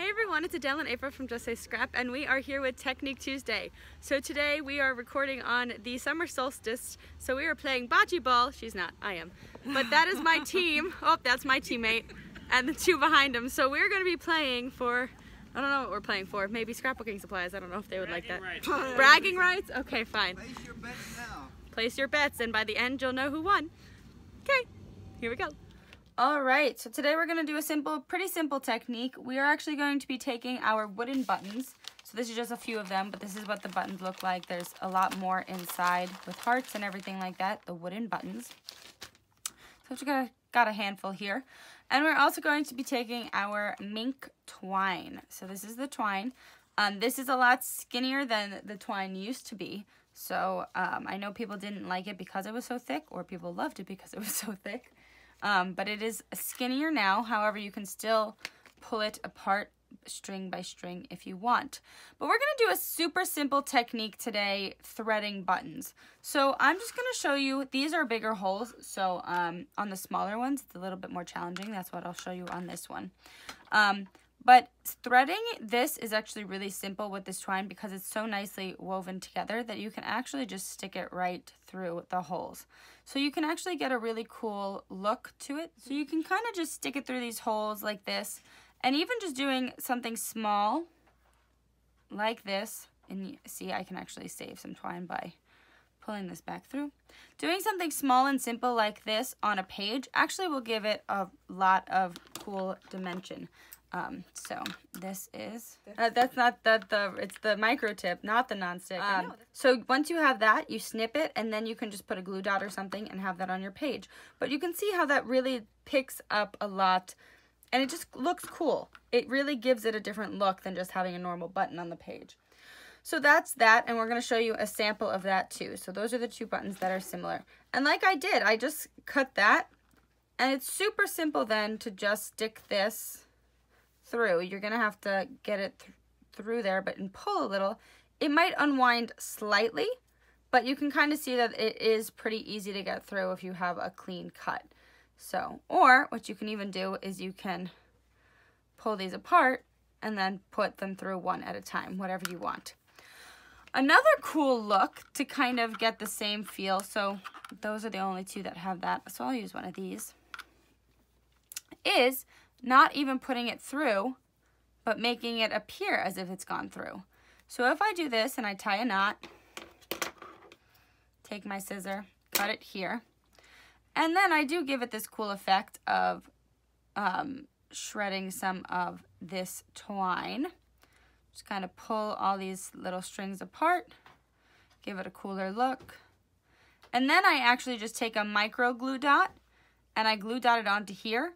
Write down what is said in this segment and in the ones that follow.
Hey everyone, it's Adele and April from Just Say Scrap and we are here with Technique Tuesday. So today we are recording on the summer solstice, so we are playing bocce ball. She's not, I am. But that is my team. Oh, that's my teammate and the two behind him. So we're going to be playing for, I don't know what we're playing for, maybe scrapbooking supplies. I don't know if they would Bragging like that. rights. Bragging rights? Okay, fine. Place your bets now. Place your bets and by the end you'll know who won. Okay, here we go. All right, so today we're gonna do a simple, pretty simple technique. We are actually going to be taking our wooden buttons. So this is just a few of them, but this is what the buttons look like. There's a lot more inside with hearts and everything like that, the wooden buttons. So we've got, got a handful here. And we're also going to be taking our mink twine. So this is the twine. Um, this is a lot skinnier than the twine used to be. So um, I know people didn't like it because it was so thick, or people loved it because it was so thick. Um, but it is skinnier now. However, you can still pull it apart string by string if you want. But we're going to do a super simple technique today, threading buttons. So I'm just going to show you, these are bigger holes. So um, on the smaller ones, it's a little bit more challenging. That's what I'll show you on this one. Um, but threading this is actually really simple with this twine because it's so nicely woven together that you can actually just stick it right through the holes. So you can actually get a really cool look to it. So you can kind of just stick it through these holes like this and even just doing something small like this. And see, I can actually save some twine by pulling this back through. Doing something small and simple like this on a page actually will give it a lot of cool dimension. Um, so this is, uh, that's not the, the, it's the micro tip, not the nonstick. Um, so once you have that, you snip it and then you can just put a glue dot or something and have that on your page. But you can see how that really picks up a lot and it just looks cool. It really gives it a different look than just having a normal button on the page. So that's that, and we're going to show you a sample of that too. So those are the two buttons that are similar. And like I did, I just cut that, and it's super simple then to just stick this through. You're to have to get it th through there, but and pull a little. It might unwind slightly, but you can kind of see that it is pretty easy to get through if you have a clean cut. So, or what you can even do is you can pull these apart and then put them through one at a time, whatever you want. Another cool look to kind of get the same feel, so those are the only two that have that, so I'll use one of these, is not even putting it through, but making it appear as if it's gone through. So if I do this and I tie a knot, take my scissor, cut it here, and then I do give it this cool effect of um, shredding some of this twine. Just kind of pull all these little strings apart, give it a cooler look. And then I actually just take a micro glue dot and I glue dot it onto here.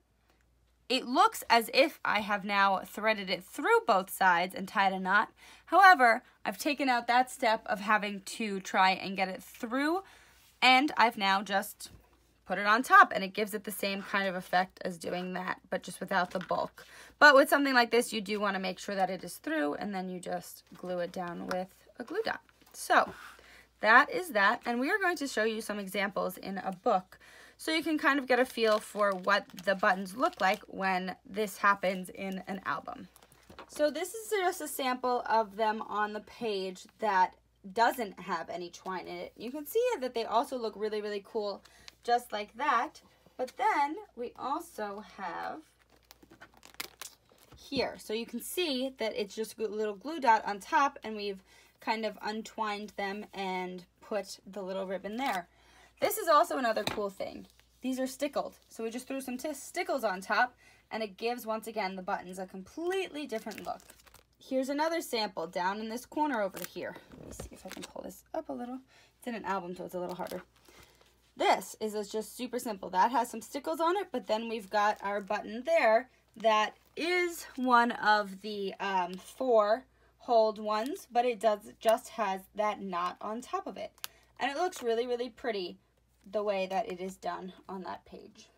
It looks as if I have now threaded it through both sides and tied a knot. However, I've taken out that step of having to try and get it through and I've now just put it on top and it gives it the same kind of effect as doing that but just without the bulk but with something like this you do want to make sure that it is through and then you just glue it down with a glue dot so that is that and we are going to show you some examples in a book so you can kind of get a feel for what the buttons look like when this happens in an album so this is just a sample of them on the page that doesn't have any twine in it. You can see that they also look really, really cool just like that. But then we also have here. So you can see that it's just a little glue dot on top and we've kind of untwined them and put the little ribbon there. This is also another cool thing. These are stickled. So we just threw some stickles on top and it gives, once again, the buttons a completely different look. Here's another sample down in this corner over here. Let me see if I can pull this up a little. It's in an album, so it's a little harder. This is just super simple. That has some stickles on it, but then we've got our button there that is one of the um, four hold ones, but it does just has that knot on top of it. And it looks really, really pretty the way that it is done on that page.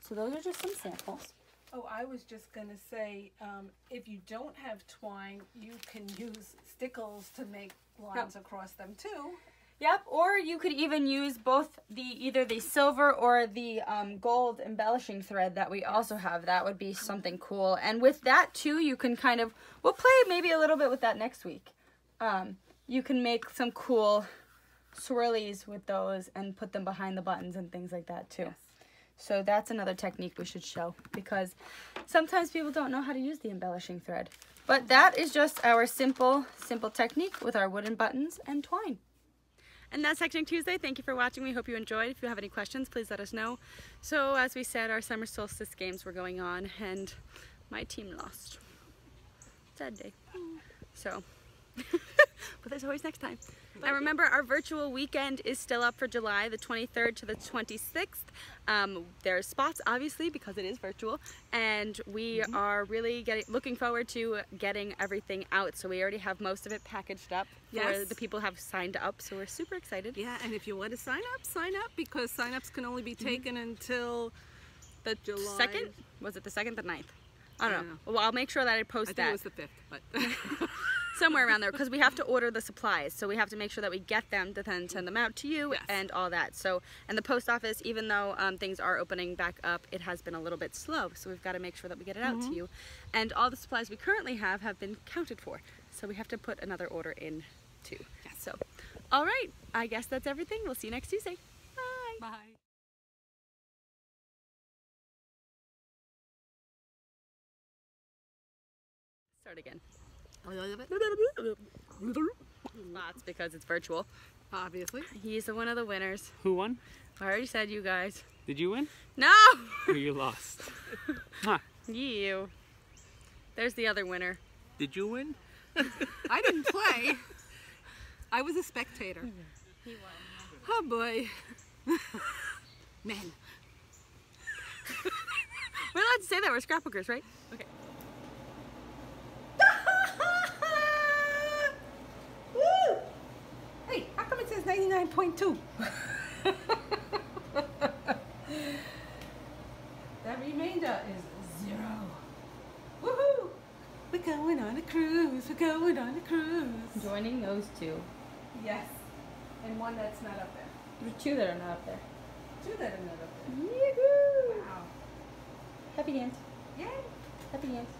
So those are just some samples. Oh, I was just gonna say, um, if you don't have twine, you can use stickles to make lines across them too. Yep, or you could even use both the either the silver or the um, gold embellishing thread that we also have. That would be something cool. And with that too, you can kind of we'll play maybe a little bit with that next week. Um, you can make some cool swirlies with those and put them behind the buttons and things like that too. So that's another technique we should show because sometimes people don't know how to use the embellishing thread. But that is just our simple, simple technique with our wooden buttons and twine. And that's Technique Tuesday. Thank you for watching. We hope you enjoyed. If you have any questions, please let us know. So as we said, our summer solstice games were going on and my team lost. Sad day. So, but there's always next time. And remember, our virtual weekend is still up for July the 23rd to the 26th. Um, there's spots, obviously, because it is virtual, and we Mm-hmm. are really getting looking forward to getting everything out. So we already have most of it packaged up for Yes. the people who have signed up. So we're super excited. Yeah, and if you want to sign up, sign up because sign-ups can only be taken until the July. Second? Was it the second, or the ninth? I don't I know. don't know. Well, I'll make sure that I I post think that it was the fifth, but somewhere around there because we have to order the supplies. So we have to make sure that we get them to then send them out to you Yes. and all that. So, and the post office, even though um, things are opening back up, it has been a little bit slow. So we've got to make sure that we get it out Mm-hmm. to you. And all the supplies we currently have have been counted for. So we have to put another order in too. Yes. So, all right. I guess that's everything. We'll see you next Tuesday. Bye. bye. Start again. That's because it's virtual. Obviously. He's one of the winners. Who won? I already said you guys. Did you win? No! Or you lost? Huh. You. There's the other winner. Did you win? I didn't play. I was a spectator. He won. Oh boy. Men. We're allowed to say that. We're scrapbookers, right? Okay. two. that remainder is zero. Woohoo! We're going on a cruise. We're going on a cruise. Joining those two. Yes. And one that's not up there. There are two that are not up there. Two that are not up there. Yahoo! Wow. Happy dance. Yay! Happy dance.